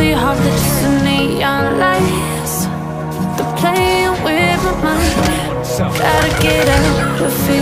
Empty hearts and neon lights They're playing with my mind. Gotta get out of here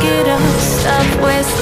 get up, stop wasting